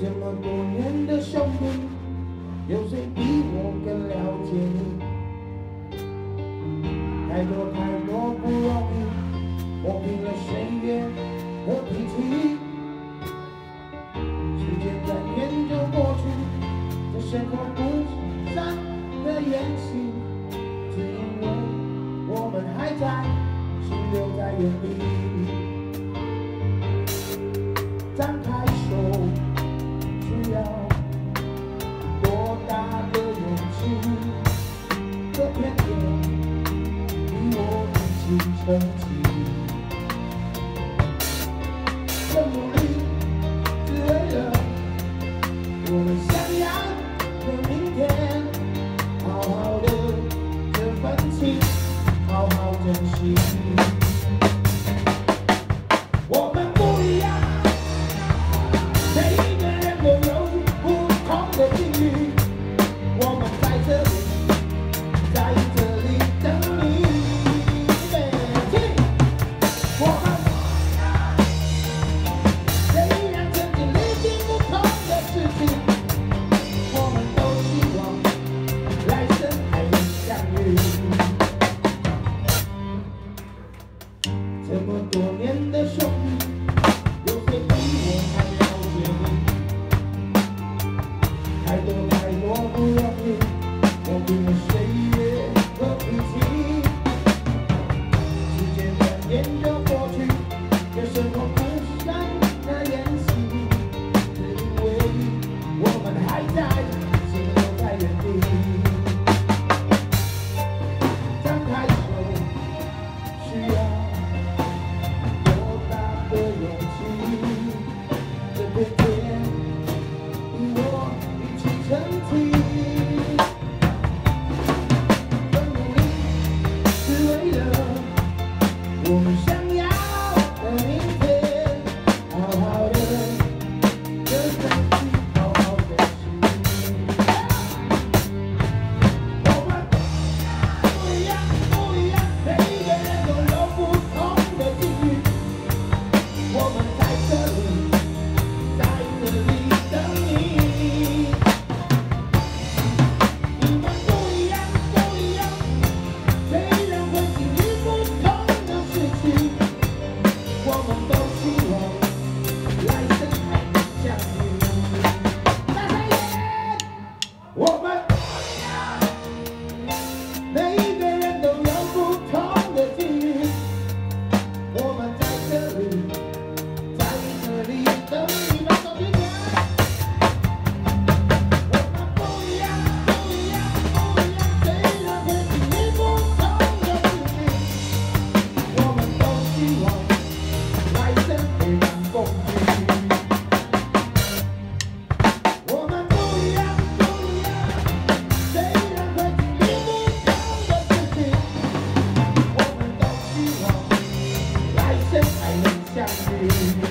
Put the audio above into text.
这么多年的兄弟，有谁比我更了解你？太多太多不容易，磨平了岁月和脾气。时间转眼就过去，这身后不散的宴席，只因为我们还在，心留在原地。我更清晰。这努力只为了我们想要的明天。好好的这份情，好好珍惜。Sweet, we'll meet you later. We'll Jackson.